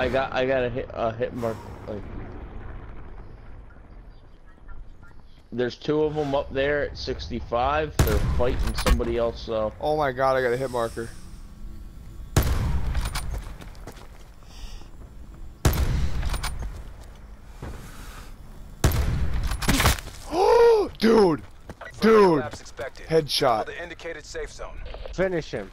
I got I got a hit a hit mark like. There's two of them up there at 65. They're fighting somebody else though. Oh my god, I got a hit marker. Dude! Dude! Headshot. The indicated. Finish him.